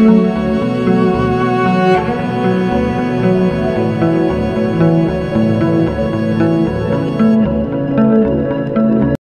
Música